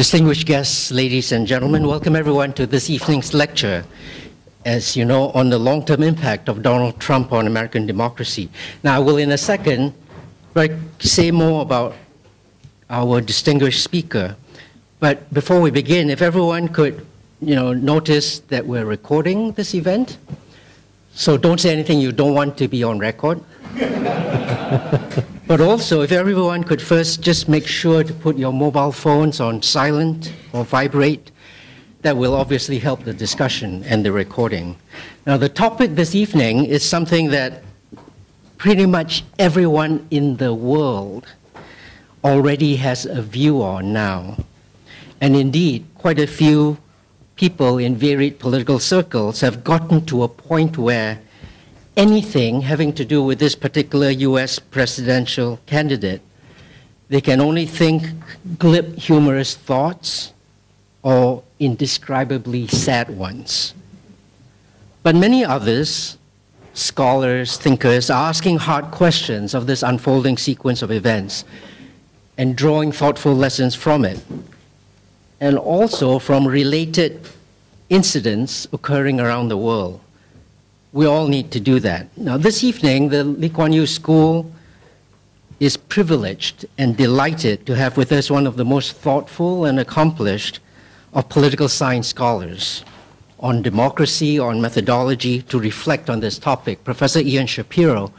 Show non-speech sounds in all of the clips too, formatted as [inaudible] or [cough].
Distinguished guests, ladies and gentlemen, welcome everyone to this evening's lecture, as you know, on the long-term impact of Donald Trump on American democracy. Now, I will in a second say more about our distinguished speaker. But before we begin, if everyone could, you know, notice that we're recording this event. So don't say anything you don't want to be on record. [laughs] but also, if everyone could first just make sure to put your mobile phones on silent or vibrate, that will obviously help the discussion and the recording. Now, the topic this evening is something that pretty much everyone in the world already has a view on now. And indeed, quite a few people in varied political circles have gotten to a point where anything having to do with this particular US presidential candidate, they can only think glib, humorous thoughts or indescribably sad ones. But many others, scholars, thinkers, are asking hard questions of this unfolding sequence of events and drawing thoughtful lessons from it and also from related incidents occurring around the world. We all need to do that. Now, this evening, the Lee Kuan Yew School is privileged and delighted to have with us one of the most thoughtful and accomplished of political science scholars on democracy, on methodology, to reflect on this topic, Professor Ian Shapiro,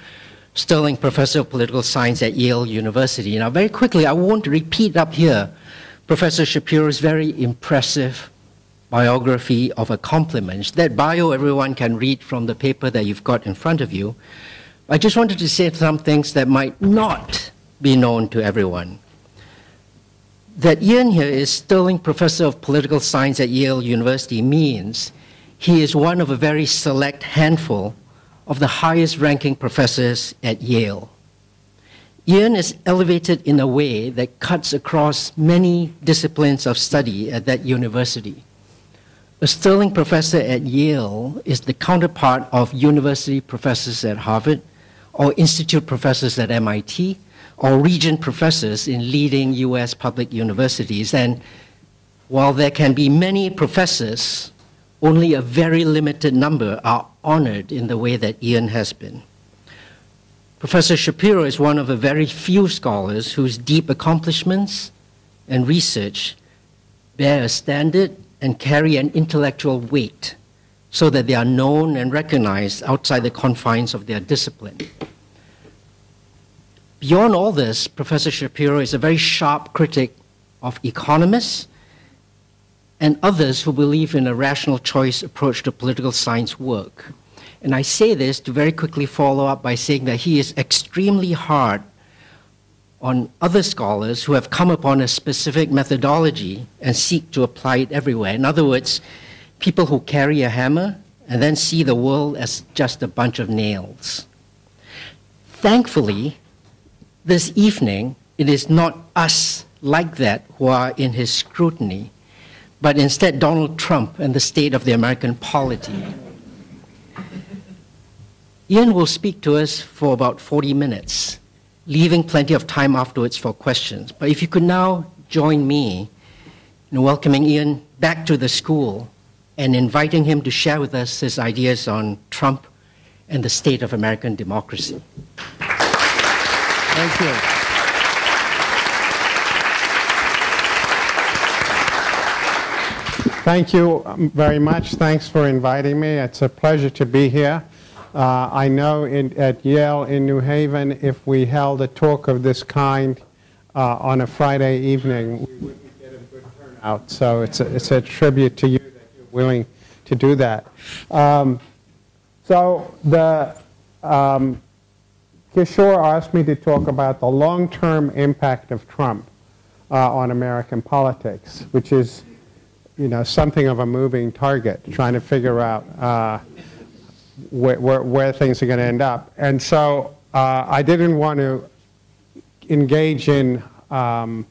Sterling Professor of Political Science at Yale University. Now, very quickly, I won't repeat up here Professor Shapiro's very impressive biography of a compliment. That bio everyone can read from the paper that you've got in front of you. I just wanted to say some things that might not be known to everyone. That Ian here is Sterling Professor of Political Science at Yale University means he is one of a very select handful of the highest ranking professors at Yale. Ian is elevated in a way that cuts across many disciplines of study at that university. A Sterling professor at Yale is the counterpart of university professors at Harvard, or institute professors at MIT, or regent professors in leading US public universities. And while there can be many professors, only a very limited number are honored in the way that Ian has been. Professor Shapiro is one of a very few scholars whose deep accomplishments and research bear a standard and carry an intellectual weight so that they are known and recognized outside the confines of their discipline. Beyond all this, Professor Shapiro is a very sharp critic of economists and others who believe in a rational choice approach to political science work. And I say this to very quickly follow up by saying that he is extremely hard on other scholars who have come upon a specific methodology and seek to apply it everywhere. In other words, people who carry a hammer and then see the world as just a bunch of nails. Thankfully, this evening, it is not us like that who are in his scrutiny, but instead Donald Trump and the state of the American polity. Ian will speak to us for about 40 minutes, leaving plenty of time afterwards for questions. But if you could now join me in welcoming Ian back to the school and inviting him to share with us his ideas on Trump and the state of American democracy. Thank you. Thank you um, very much. Thanks for inviting me. It's a pleasure to be here. Uh, I know in, at Yale in New Haven, if we held a talk of this kind uh, on a Friday evening, we wouldn't get a good turnout. So it's a, it's a tribute to you that you're willing to do that. Um, so the um, Kishore asked me to talk about the long-term impact of Trump uh, on American politics, which is, you know, something of a moving target, trying to figure out uh, where, where, where things are going to end up. And so uh, I didn't want to engage in um,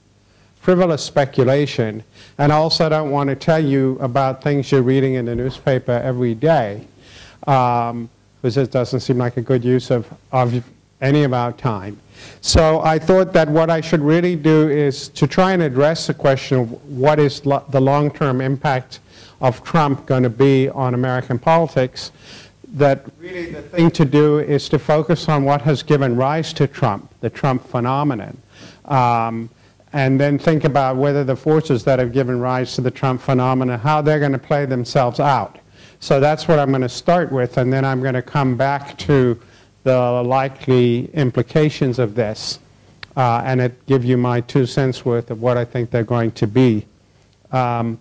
frivolous speculation, and also don't want to tell you about things you're reading in the newspaper every day, um, because it doesn't seem like a good use of, of any of our time. So I thought that what I should really do is to try and address the question of what is lo the long-term impact of Trump going to be on American politics, that really the thing to do is to focus on what has given rise to Trump, the Trump phenomenon. Um, and then think about whether the forces that have given rise to the Trump phenomenon, how they're going to play themselves out. So that's what I'm going to start with, and then I'm going to come back to the likely implications of this uh, and it give you my two cents worth of what I think they're going to be. Um,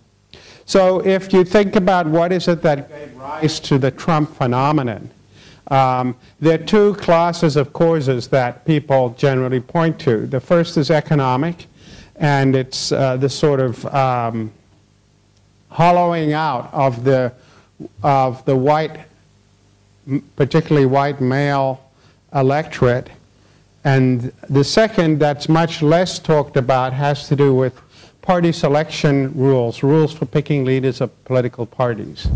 so if you think about what is it that gave rise to the Trump phenomenon, um, there are two classes of causes that people generally point to. The first is economic, and it's uh, the sort of um, hollowing out of the, of the white particularly white male electorate. And the second that's much less talked about has to do with party selection rules, rules for picking leaders of political parties.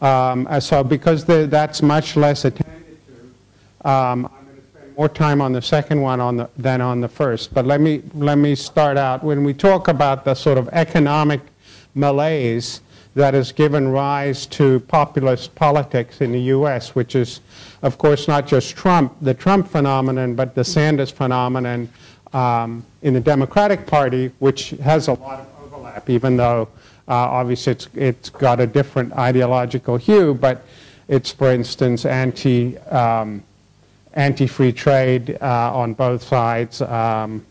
Um, so because that's much less attended to, um, I'm going to spend more time on the second one on the, than on the first. But let me, let me start out. When we talk about the sort of economic malaise, that has given rise to populist politics in the U.S., which is, of course, not just Trump, the Trump phenomenon, but the Sanders phenomenon um, in the Democratic Party, which has a lot of overlap, even though uh, obviously it's, it's got a different ideological hue, but it's, for instance, anti, um, anti-free trade uh, on both sides, um,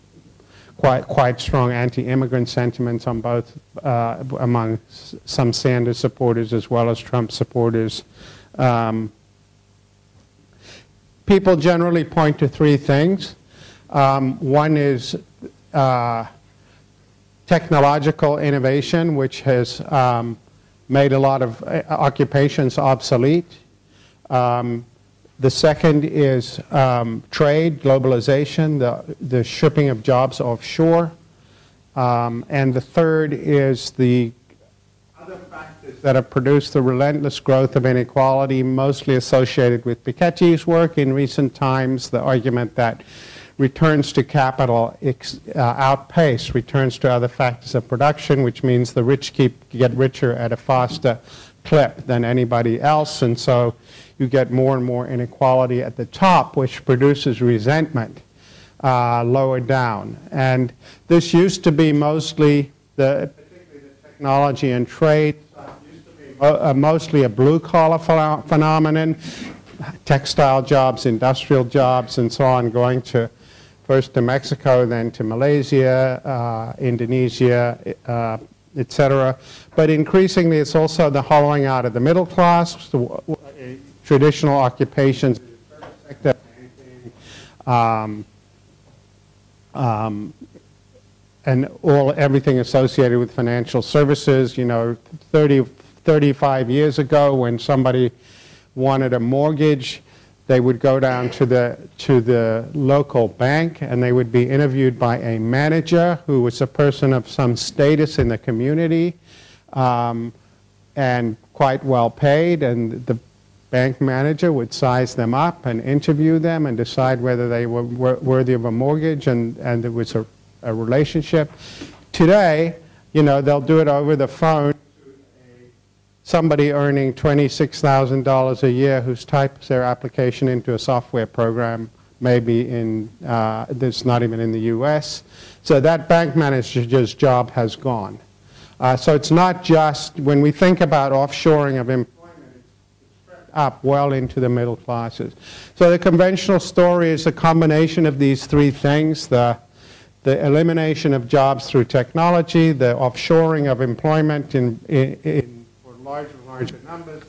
quite, quite strong anti-immigrant sentiments on both, uh, among some Sanders supporters as well as Trump supporters. Um, people generally point to three things. Um, one is uh, technological innovation, which has um, made a lot of uh, occupations obsolete. Um, the second is um, trade, globalization, the, the shipping of jobs offshore. Um, and the third is the other factors that have produced the relentless growth of inequality, mostly associated with Piketty's work in recent times, the argument that returns to capital uh, outpace returns to other factors of production, which means the rich keep get richer at a faster clip than anybody else. And so you get more and more inequality at the top, which produces resentment uh, lower down. And this used to be mostly the, the technology and trade, be uh, mostly a blue-collar ph phenomenon, textile jobs, industrial jobs, and so on, going to first to Mexico, then to Malaysia, uh, Indonesia, uh, etc. But increasingly, it's also the hollowing out of the middle class, traditional occupations, um, um, and all everything associated with financial services. You know, 30, 35 years ago, when somebody wanted a mortgage, they would go down to the to the local bank and they would be interviewed by a manager who was a person of some status in the community um, and quite well paid and the bank manager would size them up and interview them and decide whether they were, were worthy of a mortgage and, and there was a, a relationship. Today, you know, they'll do it over the phone somebody earning $26,000 a year who's types their application into a software program, maybe in, uh, that's not even in the US. So that bank manager's job has gone. Uh, so it's not just, when we think about offshoring of employment, up well into the middle classes. So the conventional story is a combination of these three things, the, the elimination of jobs through technology, the offshoring of employment in, in, in larger and larger numbers,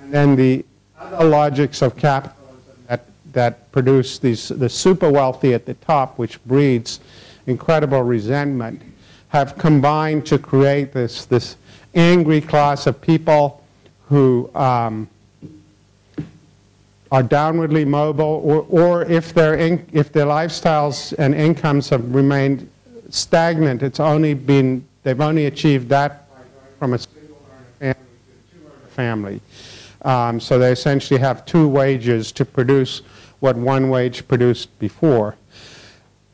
and then the other logics of capitalism that, that produce these, the super wealthy at the top, which breeds incredible resentment, have combined to create this, this angry class of people who um, are downwardly mobile, or, or if, their if their lifestyles and incomes have remained stagnant, it's only been, they've only achieved that from a single family to a two family. Um, so they essentially have two wages to produce what one wage produced before.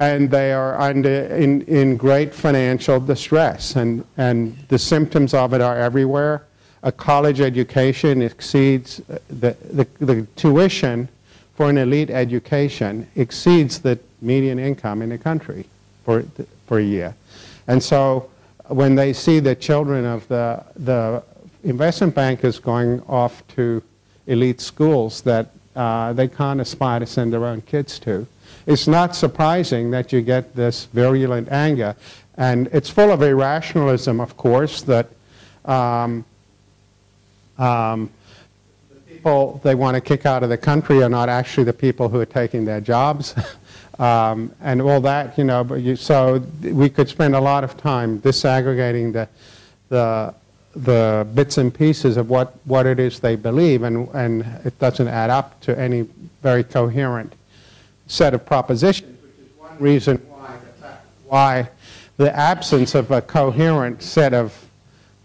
And they are under, in, in great financial distress, and, and the symptoms of it are everywhere. A college education exceeds, the, the, the tuition for an elite education exceeds the median income in the country for, for a year. And so when they see the children of the, the investment bankers going off to elite schools that uh, they can't aspire to send their own kids to, it's not surprising that you get this virulent anger. And it's full of irrationalism, of course, that um, um, the people they want to kick out of the country are not actually the people who are taking their jobs. [laughs] um, and all that, you know, but you, so we could spend a lot of time disaggregating the, the, the bits and pieces of what, what it is they believe, and, and it doesn't add up to any very coherent set of propositions, which is one reason why the, why the absence of a coherent set of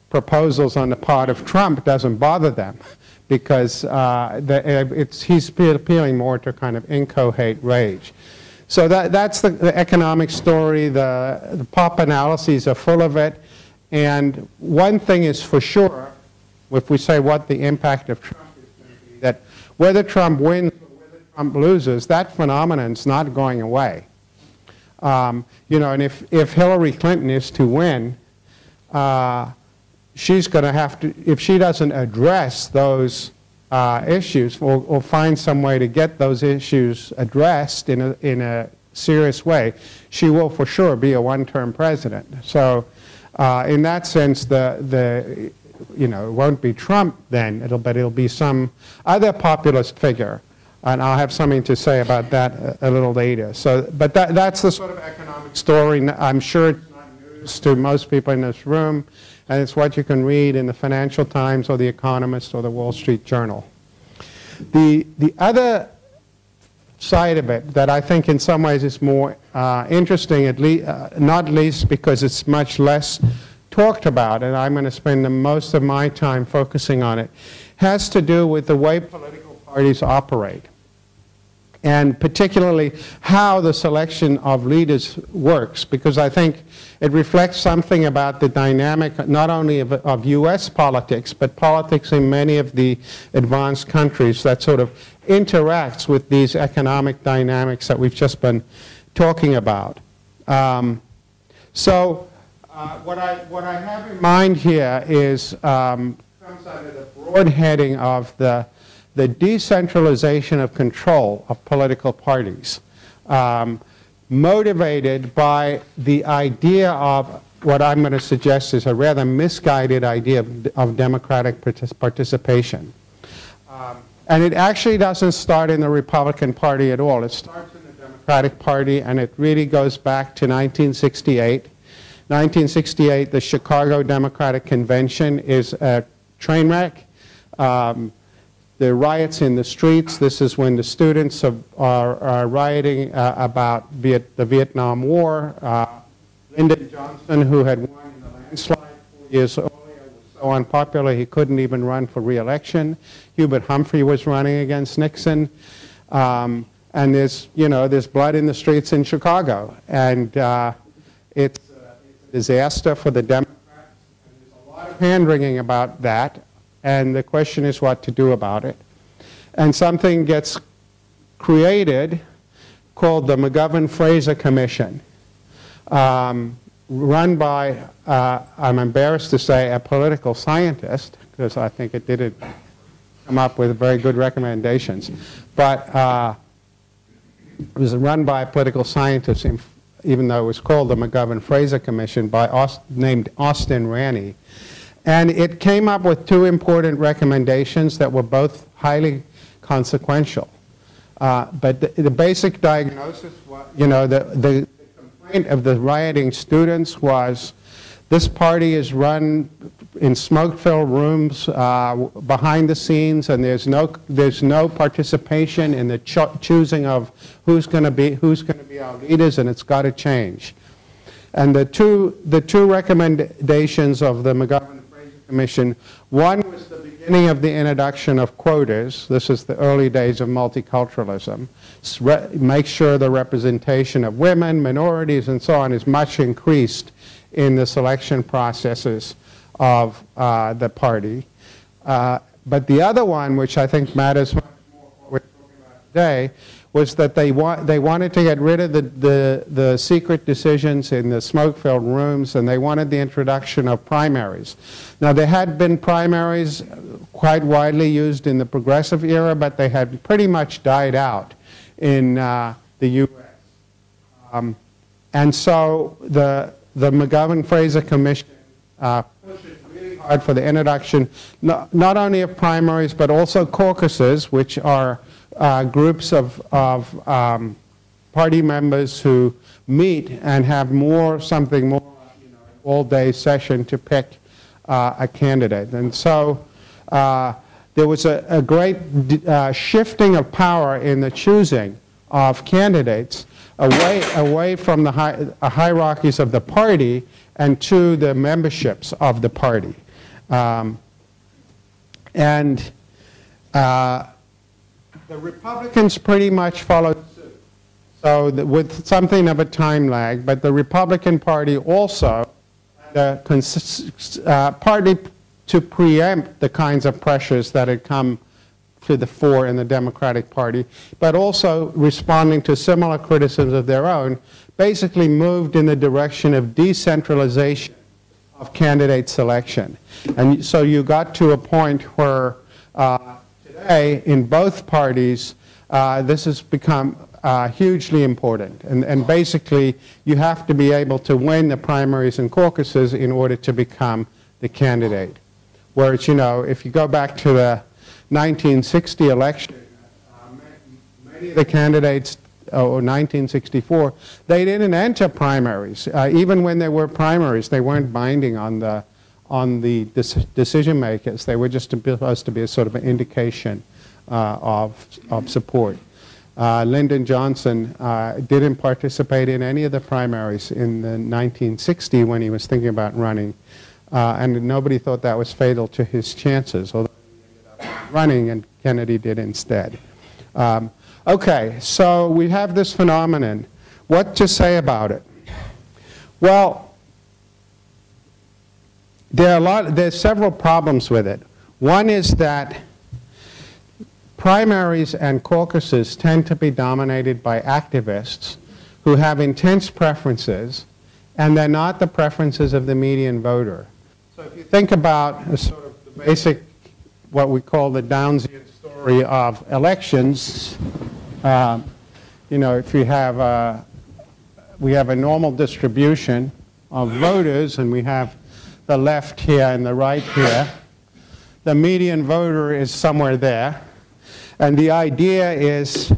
proposals on the part of Trump doesn't bother them because uh, the, he's appealing more to kind of inchoate rage. So that, that's the, the economic story. The, the pop analyses are full of it. And one thing is for sure, if we say what the impact of Trump is going to be, that whether Trump wins or whether Trump loses, that phenomenon is not going away. Um, you know, and if, if Hillary Clinton is to win, uh, she's going to have to, if she doesn't address those uh, issues or, or, find some way to get those issues addressed in a, in a serious way, she will for sure be a one-term president. So uh, in that sense, the, the, you know, it won't be Trump then, it'll, but it'll be some other populist figure. And I'll have something to say about that a, a little later. So, but that, that's the sort of economic story. I'm sure it's not news to most people in this room and it's what you can read in the Financial Times or the Economist or the Wall Street Journal. The, the other side of it that I think in some ways is more uh, interesting, at least, uh, not least because it's much less talked about, and I'm going to spend the most of my time focusing on it, has to do with the way political parties operate and particularly how the selection of leaders works, because I think it reflects something about the dynamic not only of, of U.S. politics, but politics in many of the advanced countries that sort of interacts with these economic dynamics that we've just been talking about. Um, so uh, what, I, what I have in mind here is um, comes under the broad heading of the the decentralization of control of political parties, um, motivated by the idea of what I'm going to suggest is a rather misguided idea of, of democratic participation. Um, and it actually doesn't start in the Republican Party at all. It starts in the Democratic Party, and it really goes back to 1968. 1968, the Chicago Democratic Convention is a train wreck. Um, the riots in the streets. This is when the students are, are, are rioting uh, about Viet, the Vietnam War. Uh, Lyndon Johnson, who had won in the landslide four years earlier, was so unpopular he couldn't even run for re-election. Hubert Humphrey was running against Nixon. Um, and there's, you know, there's blood in the streets in Chicago. And uh, it's, uh, it's a disaster for the Democrats. And there's a lot of hand-wringing about that and the question is what to do about it. And something gets created called the McGovern-Fraser Commission, um, run by, uh, I'm embarrassed to say, a political scientist, because I think it didn't come up with very good recommendations. But uh, it was run by a political scientist, even though it was called the McGovern-Fraser Commission, by Aust named Austin Ranney. And it came up with two important recommendations that were both highly consequential. Uh, but the, the, basic diagnosis was, you know, the, the complaint of the rioting students was this party is run in smoke-filled rooms uh, behind the scenes, and there's no there's no participation in the cho choosing of who's going to be who's going to be our leaders, and it's got to change. And the two the two recommendations of the McGovern Commission. One was the beginning of the introduction of quotas. This is the early days of multiculturalism. Make sure the representation of women, minorities, and so on is much increased in the selection processes of uh, the party. Uh, but the other one, which I think matters much more what we're talking about today, was that they, wa- they wanted to get rid of the, the, the secret decisions in the smoke-filled rooms, and they wanted the introduction of primaries. Now, there had been primaries quite widely used in the progressive era, but they had pretty much died out in uh, the U.S. Um, and so the, the McGovern-Fraser Commission uh, pushed really hard for the introduction not, not only of primaries, but also caucuses, which are uh, groups of, of um, party members who meet and have more, something more, you know, all-day session to pick uh, a candidate. And so uh, there was a, a great uh, shifting of power in the choosing of candidates away, away from the hi uh, hierarchies of the party and to the memberships of the party. Um, and uh, the Republicans pretty much followed suit. So with something of a time lag, but the Republican Party also, uh, uh, partly to preempt the kinds of pressures that had come to the fore in the Democratic Party, but also responding to similar criticisms of their own, basically moved in the direction of decentralization of candidate selection. And so you got to a point where uh, today in both parties, uh, this has become uh, hugely important. And, and basically, you have to be able to win the primaries and caucuses in order to become the candidate. Whereas, you know, if you go back to the 1960 election, uh, many of the candidates, or 1964, they didn't enter primaries. Uh, even when there were primaries, they weren't binding on the on the decision makers. They were just supposed to be a sort of an indication uh, of, of support. Uh, Lyndon Johnson uh, didn't participate in any of the primaries in the 1960 when he was thinking about running, uh, and nobody thought that was fatal to his chances, although he ended up running and Kennedy did instead. Um, okay, so we have this phenomenon. What to say about it? Well, there are a lot, there's several problems with it. One is that primaries and caucuses tend to be dominated by activists who have intense preferences, and they're not the preferences of the median voter. So if you think about sort of the basic, what we call the Downsian story of elections, uh, you know, if you have a, we have a normal distribution of voters, and we have the left here and the right here. The median voter is somewhere there. And the idea is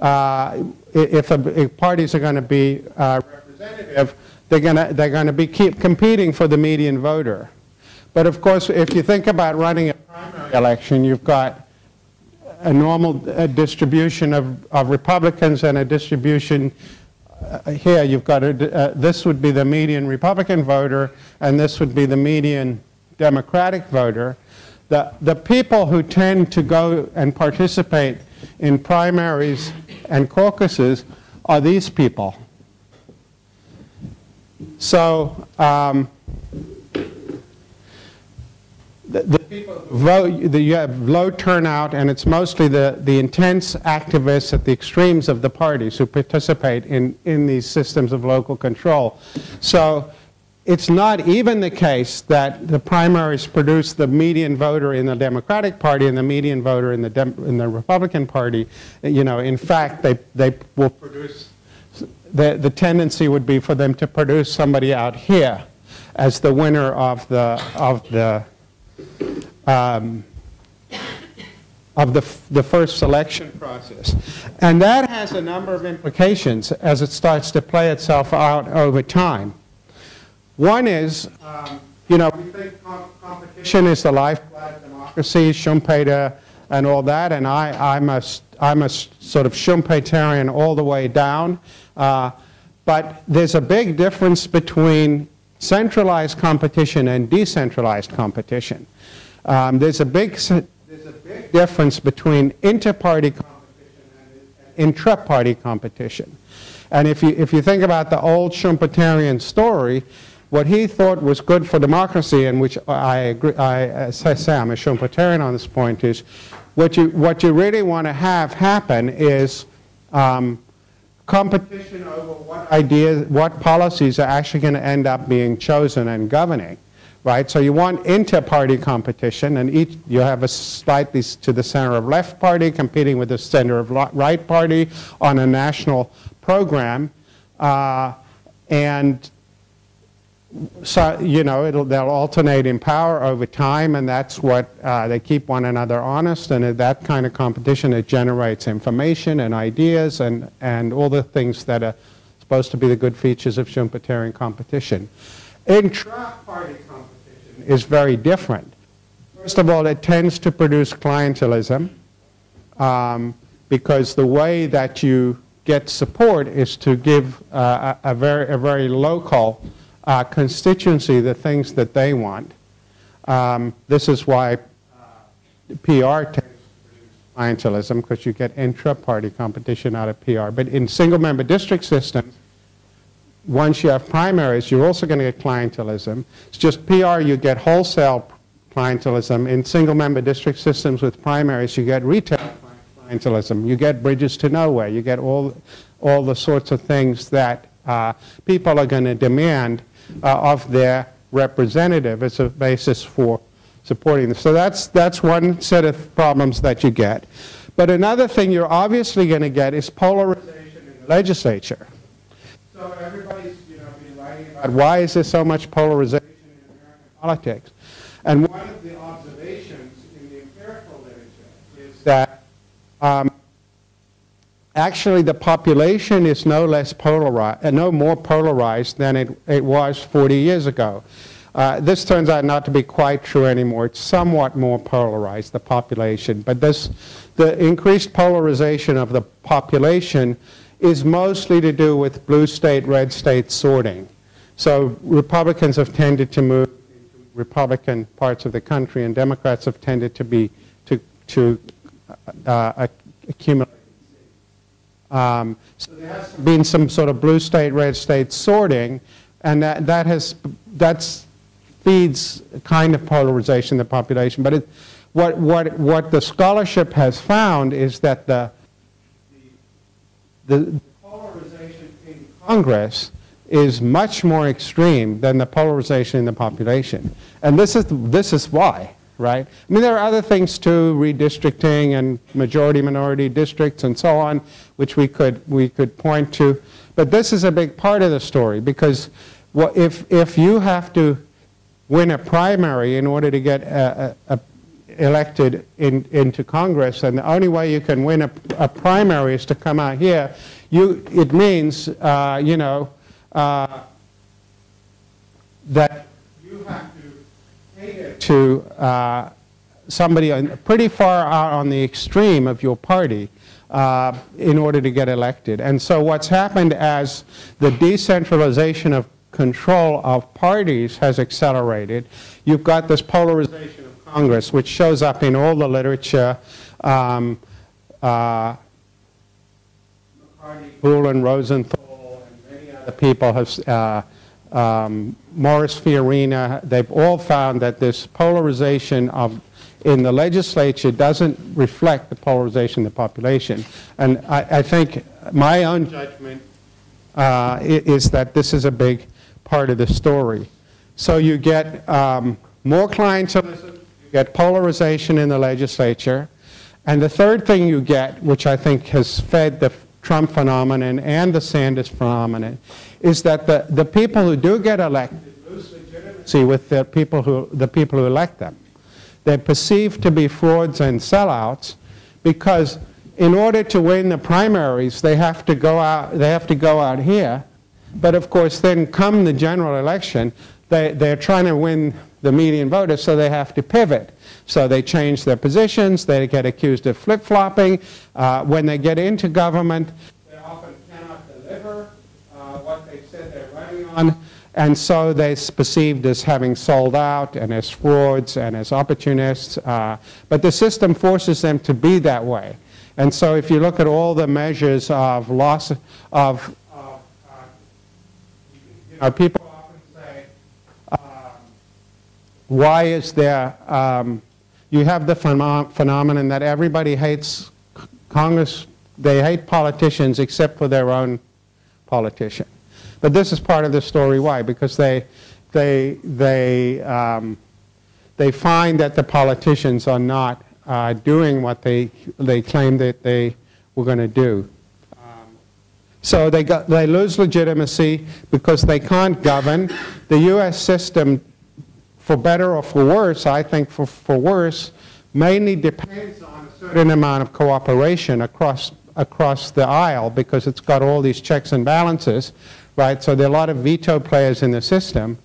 uh, if, a, if, parties are going to be uh, representative, they're going to they're going to be keep competing for the median voter. But of course, if you think about running a primary election, you've got a normal uh, distribution of, of Republicans and a distribution here you've got a, uh, this would be the median Republican voter and this would be the median Democratic voter. The, the people who tend to go and participate in primaries and caucuses are these people. So um, the, the people vote, the, you have low turnout, and it's mostly the, the intense activists at the extremes of the parties who participate in, in these systems of local control. So it's not even the case that the primaries produce the median voter in the Democratic Party and the median voter in the, Dem in the Republican Party. You know, in fact, they, they will produce, the, the tendency would be for them to produce somebody out here as the winner of the, of the um, of the, the first selection process. And that has a number of implications as it starts to play itself out over time. One is, um, you know, we think competition is the lifeblood of democracy, Schumpeter and all that, and I, I'm, a, I'm a sort of Schumpeterian all the way down. Uh, but there's a big difference between centralized competition and decentralized competition. Um, there's, a big, there's a big difference between inter-party competition and intra-party competition. And if you, if you think about the old Schumpeterian story, what he thought was good for democracy, and which I agree, I, say I'm a Schumpeterian on this point, is what you, what you really want to have happen is um, competition over what ideas, what policies are actually going to end up being chosen and governing, right? So you want inter-party competition, and each you have a slightly to the center of left party competing with the center of right party on a national program, uh, and so, you know, they'll alternate in power over time, and that's what uh, they keep one another honest. And that kind of competition, it generates information and ideas and, and all the things that are supposed to be the good features of Schumpeterian competition. Intra-party is very different. First of all, it tends to produce clientelism um, because the way that you get support is to give uh, a, a, very, a very local uh, constituency the things that they want. Um, this is why uh, PR tends to produce clientelism because you get intra-party competition out of PR. But in single-member district systems, once you have primaries, you're also going to get clientelism. It's just PR, you get wholesale clientelism. In single-member district systems with primaries, you get retail clientelism. You get bridges to nowhere. You get all, all the sorts of things that uh, people are going to demand uh, of their representative as a basis for supporting them. So that's, that's one set of problems that you get. But another thing you're obviously going to get is polarization in the legislature. So know, about why is there so much polarization in American politics. And one of the observations in the empirical literature is that um, actually the population is no less polarized, uh, no more polarized than it, it was 40 years ago. Uh, this turns out not to be quite true anymore. It's somewhat more polarized, the population. But this, the increased polarization of the population is mostly to do with blue state, red state sorting. So Republicans have tended to move into Republican parts of the country, and Democrats have tended to be to to uh, accumulate um, so there has been some sort of blue state, red state sorting, and that, that has, that's feeds kind of polarization in the population. But it, what, what, what the scholarship has found is that the, the, the polarization in Congress is much more extreme than the polarization in the population. And this is, this is why right? I mean, there are other things too, redistricting and majority-minority districts and so on, which we could, we could point to. But this is a big part of the story because well, if, if you have to win a primary in order to get a, a, a elected in, into Congress, and the only way you can win a, primary is to come out here, you, it means, uh, you know, uh, that you have to to uh, somebody pretty far out on the extreme of your party uh, in order to get elected. And so what's happened as the decentralization of control of parties has accelerated, you've got this polarization of Congress, which shows up in all the literature. Um, uh, and Rosenthal, people have uh, um, Morris Fiorina, they've all found that this polarization of in the legislature doesn't reflect the polarization of the population. And I, I think my own judgment uh, is that this is a big part of the story. So you get um, more clientelism, you get polarization in the legislature, and the third thing you get, which I think has fed the Trump phenomenon and the Sanders phenomenon, is that the, the people who do get elected lose legitimacy with the people who, the people who elect them. They're perceived to be frauds and sellouts because in order to win the primaries, they have to go out, they have to go out here. But of course, then come the general election, they, they're trying to win the median voter, so they have to pivot. So they change their positions, they get accused of flip-flopping. Uh, when they get into government, they often cannot deliver uh, what they said they're running on. and so they're perceived as having sold out and as frauds and as opportunists. Uh, but the system forces them to be that way. And so if you look at all the measures of loss of, of uh, you know, people often say, um, why is there, um, you have the phenom phenomenon that everybody hates Congress, they hate politicians except for their own politician. But this is part of the story. Why? Because they, they, they, um, they find that the politicians are not uh, doing what they, they claim that they were going to do. So they, got, they lose legitimacy because they can't govern. The U.S. system, for better or for worse, I think for, for worse, mainly depends on a certain amount of cooperation across, across the aisle because it's got all these checks and balances right? So there are a lot of veto players in the system.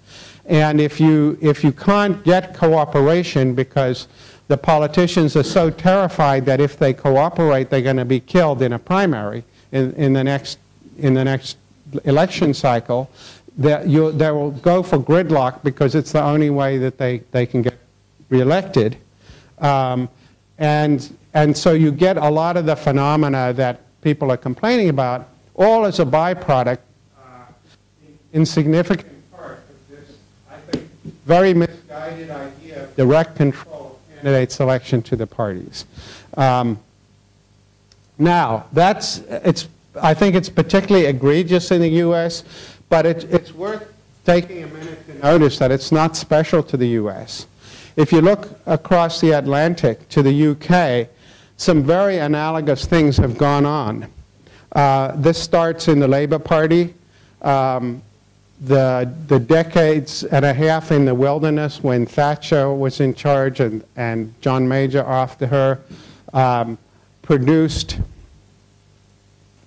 And if you, if you can't get cooperation because the politicians are so terrified that if they cooperate, they're going to be killed in a primary in, in, the, next, in the next election cycle, they will go for gridlock because it's the only way that they, they can get reelected. Um, and, and so you get a lot of the phenomena that people are complaining about, all as a byproduct in significant part of this, I think, very misguided idea of direct control of candidate selection to the parties. Um, now, that's, it's, I think it's particularly egregious in the U.S., but it, it's worth taking a minute to notice that it's not special to the U.S. If you look across the Atlantic to the U.K., some very analogous things have gone on. Uh, this starts in the Labour Party. Um, the, the decades and a half in the wilderness when Thatcher was in charge and, and John Major after her um, produced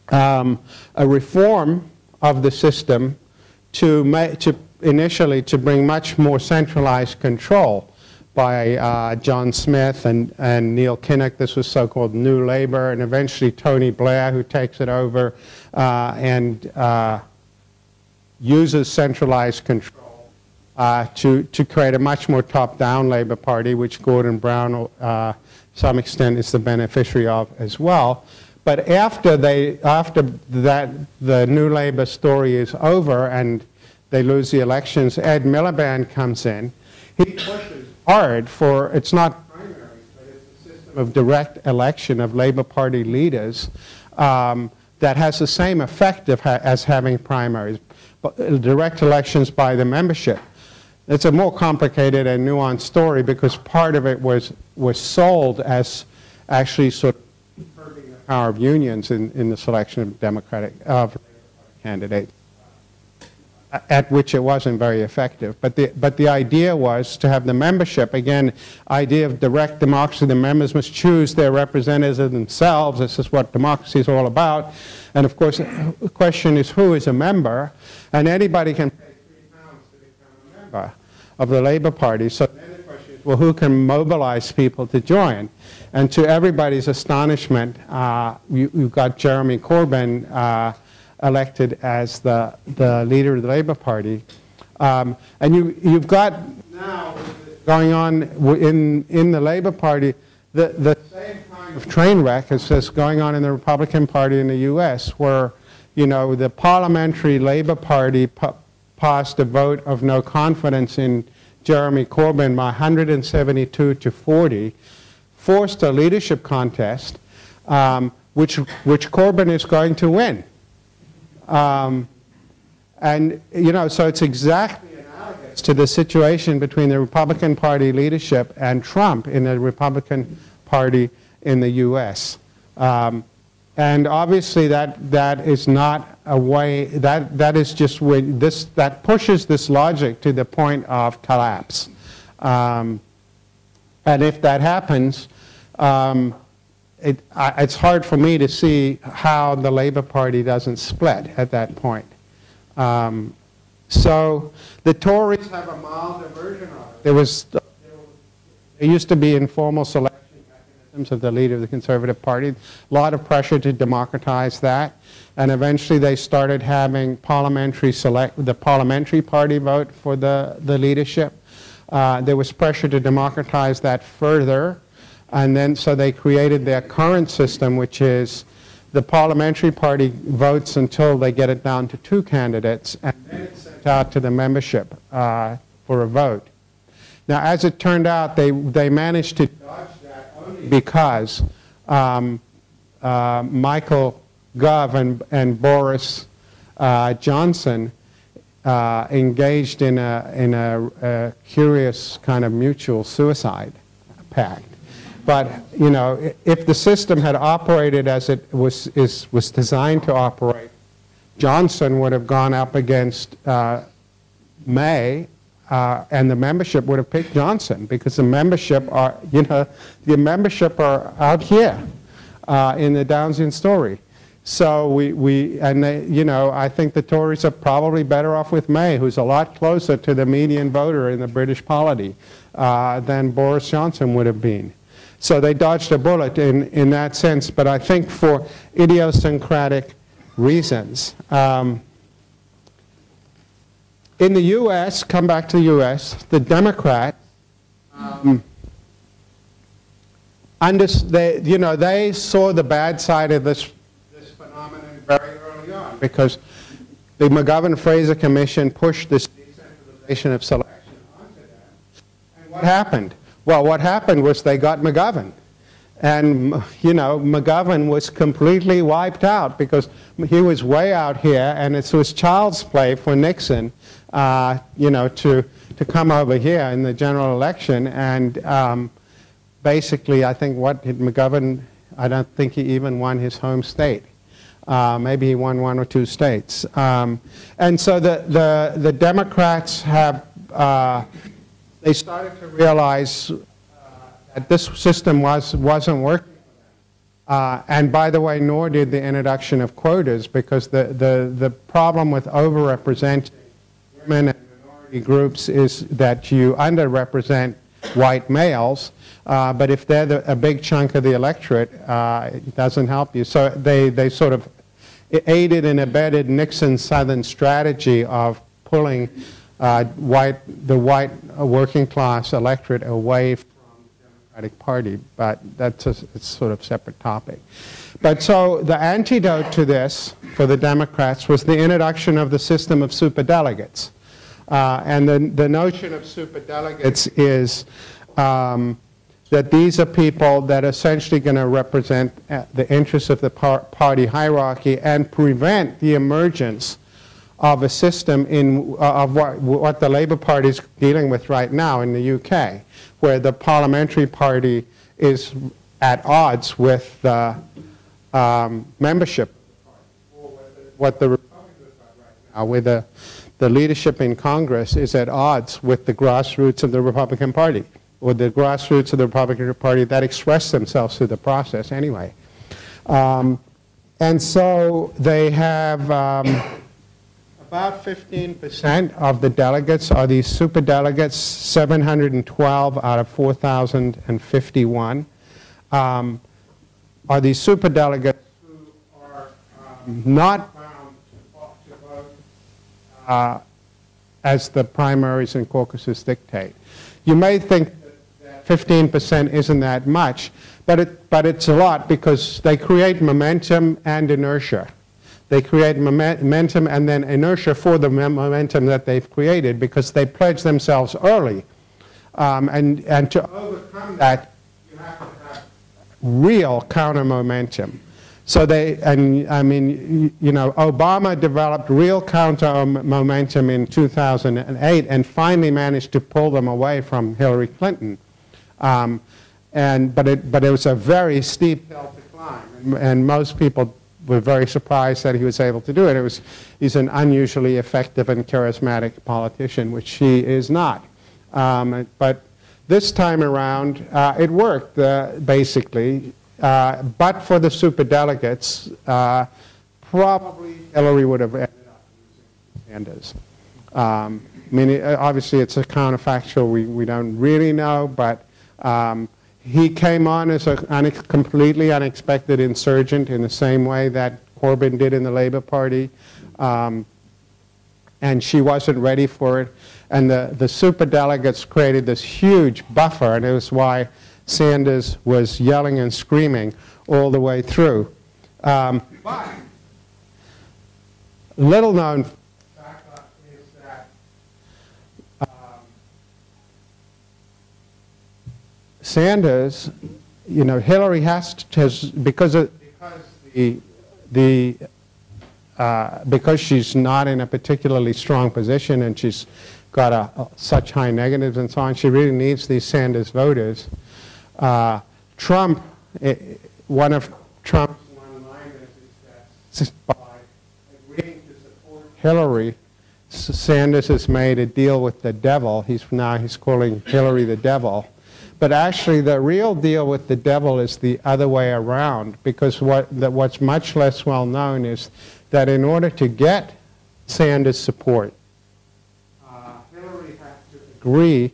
um, a reform of the system to, to initially to bring much more centralized control by uh, John Smith and, and Neil Kinnock. This was so-called New Labour, and eventually Tony Blair, who takes it over, uh, and uh, uses centralized control uh, to, to create a much more top-down Labour Party, which Gordon Brown, uh, some extent, is the beneficiary of as well. But after, they, after that, the New Labour story is over and they lose the elections, Ed Miliband comes in. He pushes hard for, it's not primaries, but it's a system of direct election of Labour Party leaders um, that has the same effect ha as having primaries but direct elections by the membership. It's a more complicated and nuanced story because part of it was, was sold as actually sort of power of unions in, in the selection of Democratic of candidates, at which it wasn't very effective. But the, but the idea was to have the membership, again, idea of direct democracy, the members must choose their representatives themselves. This is what democracy is all about. And of course, the question is who is a member? And anybody can pay three pounds to become a member of the Labour Party. So well, who can mobilize people to join? And to everybody's astonishment, uh, you, have got Jeremy Corbyn uh, elected as the, the leader of the Labour Party. Um, and you, you've got now going on in, in the Labour Party the, the same kind of train wreck as is going on in the Republican Party in the U.S., where you know, the Parliamentary Labour Party passed a vote of no confidence in Jeremy Corbyn by 172 to 40, forced a leadership contest, um, which, which Corbyn is going to win. Um, and, you know, so it's exactly analogous to the situation between the Republican Party leadership and Trump in the Republican Party in the U.S. Um, and obviously that, that is not a way, that, that is just when this, that pushes this logic to the point of collapse. Um, and if that happens, um, it, I, it's hard for me to see how the Labour Party doesn't split at that point. Um, so the Tories have a milder version of it. There was, there used to be informal selection terms of the leader of the Conservative Party. A lot of pressure to democratize that. And eventually they started having parliamentary select, the parliamentary party vote for the, the leadership. Uh, there was pressure to democratize that further. And then so they created their current system, which is the parliamentary party votes until they get it down to two candidates, and then it's sent out to the membership uh, for a vote. Now, as it turned out, they, they managed to dodge because um, uh, Michael Gove and, and Boris uh, Johnson uh, engaged in, a, in a, a, curious kind of mutual suicide pact. But, you know, if the system had operated as it was, is, was designed to operate, Johnson would have gone up against uh, May uh, and the membership would have picked Johnson because the membership are, you know, the membership are out here uh, in the Downs and Storey. So we, we and they, you know, I think the Tories are probably better off with May, who's a lot closer to the median voter in the British polity uh, than Boris Johnson would have been. So they dodged a bullet in, in that sense, but I think for idiosyncratic reasons. Um, in the U.S., come back to the U.S., the Democrats, um, under, they, you know, they saw the bad side of this, this phenomenon very early on because the McGovern-Fraser Commission pushed this decentralization of selection onto them. And what happened? Well, what happened was they got McGovern. And, you know, McGovern was completely wiped out because he was way out here, and it was child's play for Nixon uh, you know, to, to come over here in the general election. And um, basically, I think what did McGovern, I don't think he even won his home state. Uh, maybe he won one or two states. Um, and so the, the, the Democrats have, uh, they started to realize this system was, wasn't working. Uh, and by the way, nor did the introduction of quotas because the, the, the problem with overrepresenting women and minority groups is that you underrepresent white males, uh, but if they're the, a big chunk of the electorate, uh, it doesn't help you. So they, they sort of aided and abetted Nixon's Southern strategy of pulling uh, white, the white working class electorate away from Democratic Party, but that's a, sort of separate topic. But so the antidote to this for the Democrats was the introduction of the system of superdelegates. Uh, and the, the notion of superdelegates is um, that these are people that are essentially going to represent uh, the interests of the par party hierarchy and prevent the emergence of a system in, uh, of what, what the Labour Party is dealing with right now in the UK, where the parliamentary party is at odds with the um, membership, what the Republicans are right now, with the the leadership in Congress is at odds with the grassroots of the Republican Party, or the grassroots of the Republican Party that express themselves through the process anyway. Um, and so they have um, about 15% of the delegates are these super delegates, 712 out of 4,051 um, are these super delegates who are um, not bound to, to vote uh, as the primaries and caucuses dictate. You may think 15% isn't that much, but, it, but it's a lot because they create momentum and inertia. They create momentum and then inertia for the momentum that they've created because they pledge themselves early. Um, and, and to overcome that, you have to have real counter momentum. So they, and I mean, you know, Obama developed real counter momentum in 2008 and finally managed to pull them away from Hillary Clinton. Um, and, but, it, but it was a very steep hill to climb. And, and, most people were very surprised that he was able to do it. it was, he's an unusually effective and charismatic politician, which he is not. Um, but this time around, uh, it worked, uh, basically. Uh, but for the superdelegates, uh, probably Hillary would have ended up using Sanders. Um, I mean, obviously it's a counterfactual we, we don't really know, but um, he came on as a unex- completely unexpected insurgent in the same way that Corbyn did in the Labour Party. Um, and she wasn't ready for it. And the, the superdelegates created this huge buffer, and it was why Sanders was yelling and screaming all the way through. Um, little known fact is that um, Sanders, you know, Hillary has, to, has because of, because the the uh, because she's not in a particularly strong position and she's got a, a, such high negatives and so on, she really needs these Sanders voters. Uh, Trump, it, eh, one of Trump's one-liners is that by agreeing to support Hillary, Sanders has made a deal with the devil. He's now he's calling Hillary the devil. But actually, the real deal with the devil is the other way around, because what, that what's much less well known is that in order to get Sanders' support, uh, Hillary has to agree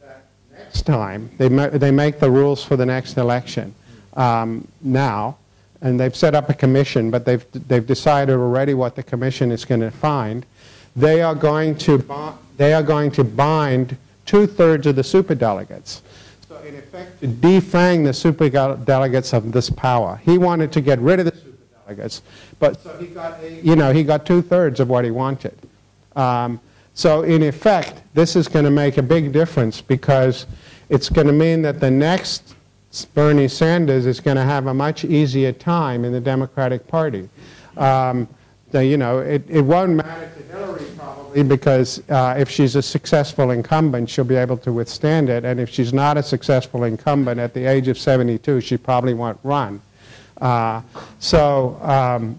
that next time they, ma they make the rules for the next election um, now, and they've set up a commission, but they've, they've decided already what the commission is going to find. They are going to, they are going to bind two-thirds of the superdelegates. In effect, to defang the superdelegates of this power. He wanted to get rid of the superdelegates, but so he got, a, you know, he got two-thirds of what he wanted. Um, so in effect, this is going to make a big difference because it's going to mean that the next Bernie Sanders is going to have a much easier time in the Democratic Party. Um, the, you know, it, it won't matter to Hillary probably because uh, if she's a successful incumbent, she'll be able to withstand it. And if she's not a successful incumbent at the age of 72, she probably won't run. Uh, so um,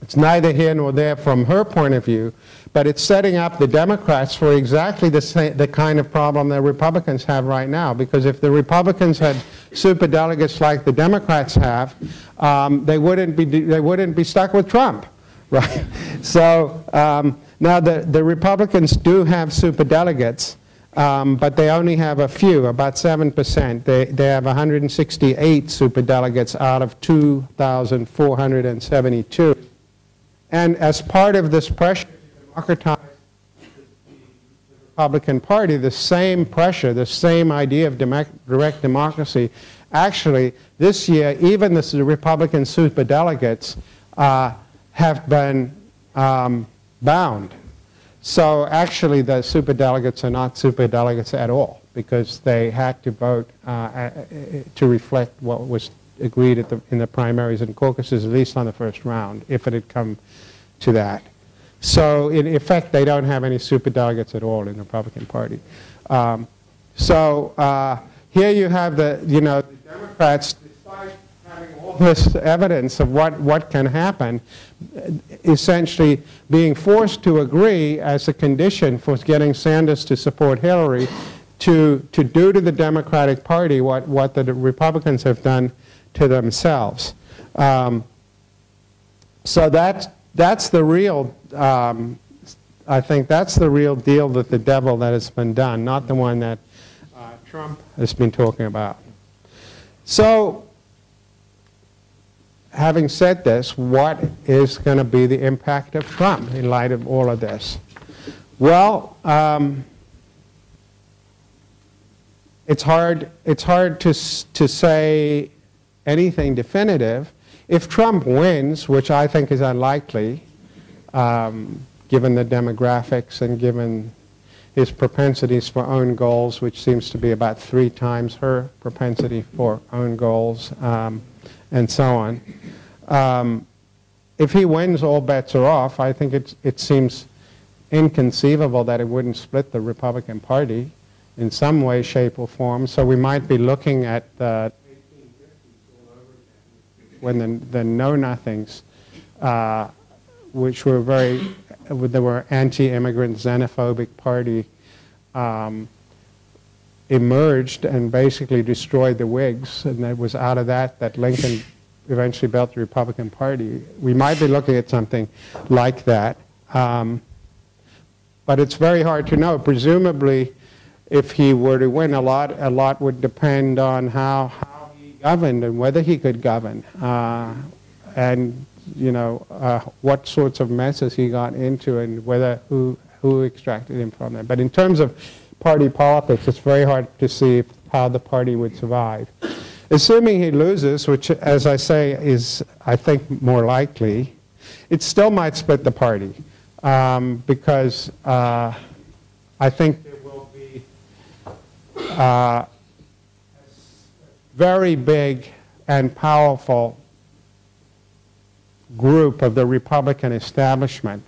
it's neither here nor there from her point of view, but it's setting up the Democrats for exactly the, same, the kind of problem that Republicans have right now. Because if the Republicans had super delegates like the Democrats have, um, they, wouldn't be, they wouldn't be stuck with Trump. [laughs] Right? So um, now the, the Republicans do have super delegates, um, but they only have a few, about 7%. They, they have 168 super delegates out of 2,472. And as part of this pressure democratize the Republican Party, the same pressure, the same idea of direct democracy, actually, this year, even the Republican superdelegates uh, have been um, bound. So actually, the superdelegates are not superdelegates at all because they had to vote uh, to reflect what was agreed the, in the primaries and caucuses, at least on the first round, if it had come to that. So in effect, they don't have any super delegates at all in the Republican Party. Um, so uh, here you have the, you know, the Democrats, despite having all this evidence of what, what can happen, essentially being forced to agree as a condition for getting Sanders to support Hillary to, to do to the Democratic Party what, what the Republicans have done to themselves. Um, so that's, that's the real, um, I think that's the real deal that the devil that has been done, not the one that uh, Trump has been talking about. So, having said this, what is going to be the impact of Trump in light of all of this? Well, um, it's hard, it's hard to, to say anything definitive if Trump wins, which I think is unlikely, um, given the demographics and given his propensities for own goals, which seems to be about three times her propensity for own goals, um, and so on. Um, if he wins, all bets are off. I think it seems inconceivable that it wouldn't split the Republican Party in some way, shape, or form. So we might be looking at when the, the Know Nothings, uh, which were very, they were anti-immigrant, xenophobic party, um, emerged and basically destroyed the Whigs, and it was out of that that Lincoln eventually built the Republican Party. We might be looking at something like that, um, but it's very hard to know. Presumably, if he were to win, a lot, a lot would depend on how, how he governed and whether he could govern. Uh, and, you know, uh, what sorts of messes he got into and whether who, who extracted him from them. But in terms of party politics, it's very hard to see how the party would survive. Assuming he loses, which, as I say, is, I think, more likely, it still might split the party um, because uh, I think there will be uh, very big and powerful group of the Republican establishment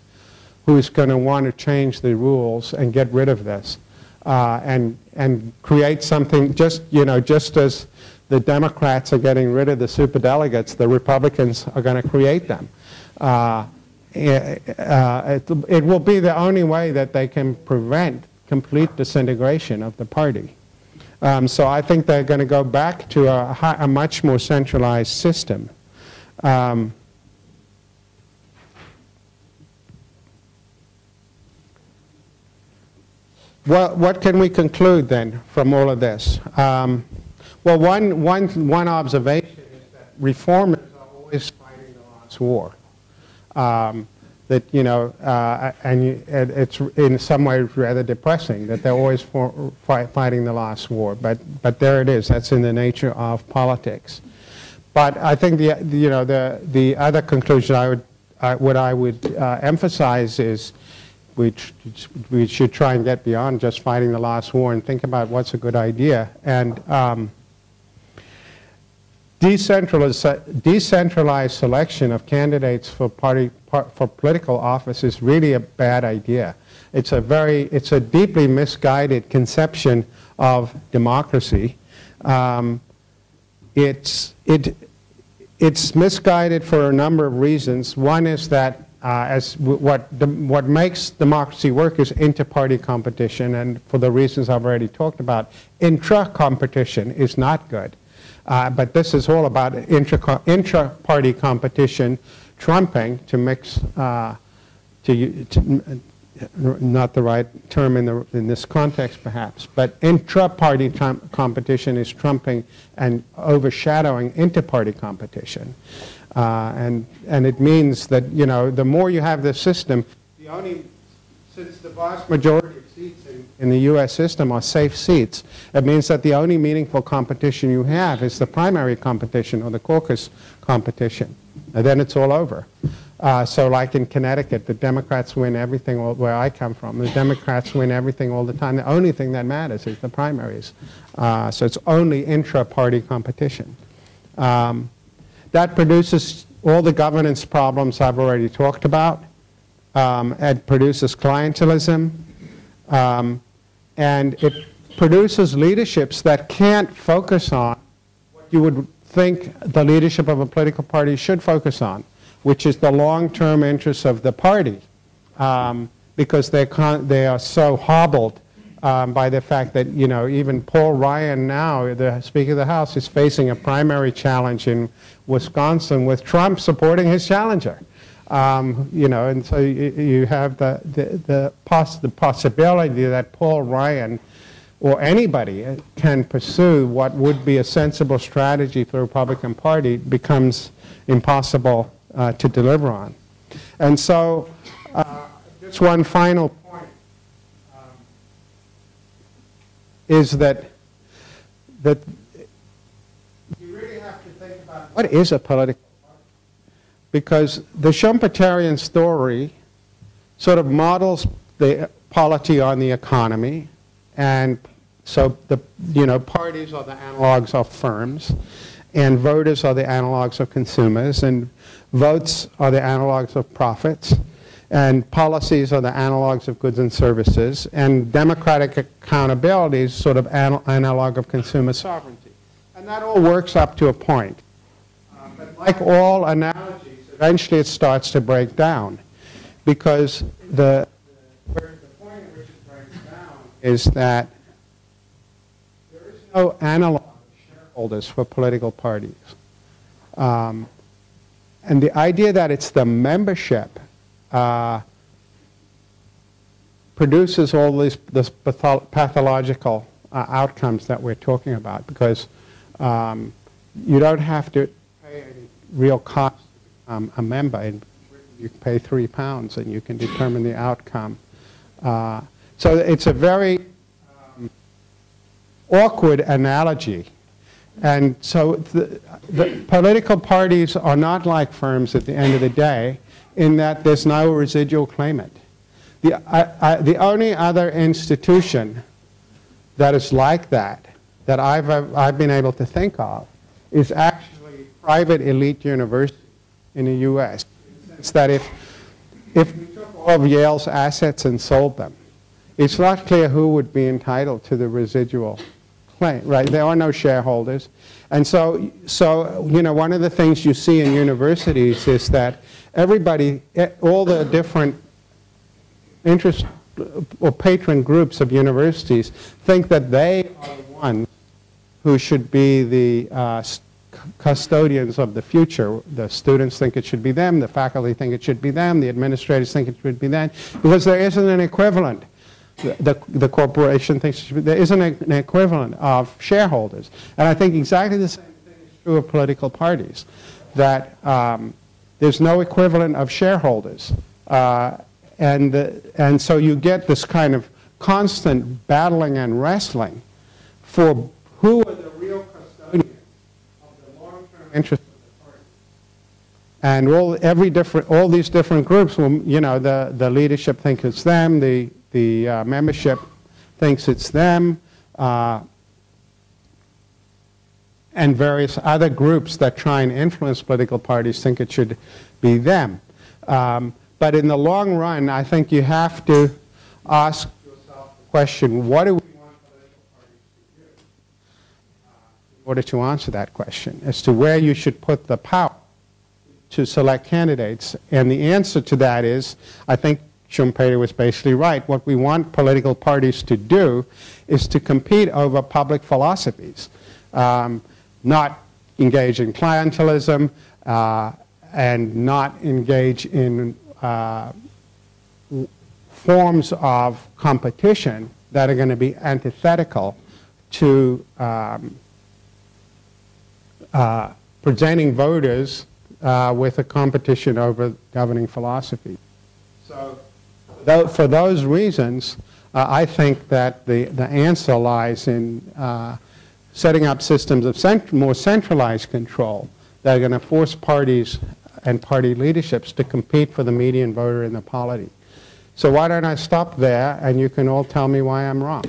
who's going to want to change the rules and get rid of this uh, and, and create something just, you know, just as the Democrats are getting rid of the superdelegates, the Republicans are going to create them. Uh, it, uh, it, it, will be the only way that they can prevent complete disintegration of the party. Um, so I think they're going to go back to a, a much more centralized system. Um, what, what can we conclude then from all of this? Um, well, one, one, one observation is that reformers are always fighting the last war. Um, that, you know, uh, and, and, it's in some ways rather depressing that they're always for, fight, fighting the last war. But, but there it is. That's in the nature of politics. But I think the, you know, the, the other conclusion I would, uh, what I would uh, emphasize is we, we should try and get beyond just fighting the last war and think about what's a good idea. And um, decentralized, decentralized selection of candidates for, party, for political office is really a bad idea. It's a very, it's a deeply misguided conception of democracy. Um, it's, it, it's misguided for a number of reasons. One is that uh, as what, what makes democracy work is inter-party competition, and for the reasons I've already talked about, intra-competition is not good. Uh, but this is all about intra-party competition trumping to mix, uh, to, to, not the right term in, the, in this context perhaps, but intra-party competition is trumping and overshadowing inter-party competition. Uh, and, and it means that, you know, the more you have this system, the only, since the vast majority of seats in, in the U.S. system are safe seats, it means that the only meaningful competition you have is the primary competition or the caucus competition. And then it's all over. Uh, so like in Connecticut, the Democrats win everything all, where I come from. The Democrats win everything all the time. The only thing that matters is the primaries. Uh, so it's only intra-party competition. Um, that produces all the governance problems I've already talked about. Um, it produces clientelism. Um, and it produces leaderships that can't focus on what you would think the leadership of a political party should focus on, which is the long-term interests of the party, um, because they, they are so hobbled um, by the fact that, you know, even Paul Ryan now, the Speaker of the House, is facing a primary challenge in Wisconsin with Trump supporting his challenger. Um, you know, and so you, you have the, the, the, poss the possibility that Paul Ryan or anybody can pursue what would be a sensible strategy for the Republican Party becomes impossible uh, to deliver on. And so, uh, just one final is that, that you really have to think about what is a political party? Because the Schumpeterian story sort of models the polity on the economy, and so the you know parties are the analogs of firms, and voters are the analogs of consumers, and votes are the analogs of profits. And policies are the analogs of goods and services, and democratic accountability is sort of an analog of consumer sovereignty. And that all works up to a point. Uh, but like all analogies, eventually it starts to break down because the, the point at which it breaks down is that there is no analog of shareholders for political parties. Um, and the idea that it's the membership uh, produces all these this patho- pathological uh, outcomes that we're talking about because um, you don't have to pay any real cost um, a member. You pay three pounds and you can determine the outcome. Uh, so it's a very um, awkward analogy. And so the, the political parties are not like firms at the end of the day in that there's no residual claimant. The, I, I, the only other institution that is like that, that I've, I've been able to think of, is actually private elite university in the U.S. It's that if, if we took all of Yale's assets and sold them, it's not clear who would be entitled to the residual claim, right? There are no shareholders. And so, so, you know, one of the things you see in universities is that everybody, eh, all the different interest or patron groups of universities think that they are the ones who should be the uh, custodians of the future. The students think it should be them, the faculty think it should be them, the administrators think it should be them, because there isn't an equivalent. The, the, the corporation thinks there isn't an equivalent of shareholders. And I think exactly the same thing is true of political parties, that um, there's no equivalent of shareholders. Uh, and, uh, and so you get this kind of constant battling and wrestling for who are the real custodians of the long-term interests the. And all, every different, all these different groups, will, you know, the, the leadership think it's them, the, the uh, membership thinks it's them, uh, and various other groups that try and influence political parties think it should be them. Um, but in the long run, I think you have to ask yourself the question, what do we want political parties to do? Uh, in order to answer that question, as to where you should put the power to select candidates. And the answer to that is, I think Schumpeter was basically right. What we want political parties to do is to compete over public philosophies, um, not engage in clientelism, uh, and not engage in uh, forms of competition that are going to be antithetical to um, uh, presenting voters uh, with a competition over governing philosophy. So for those reasons, uh, I think that the, the answer lies in uh, setting up systems of cent more centralized control that are going to force parties and party leaderships to compete for the median voter in the polity. So why don't I stop there and you can all tell me why I'm wrong.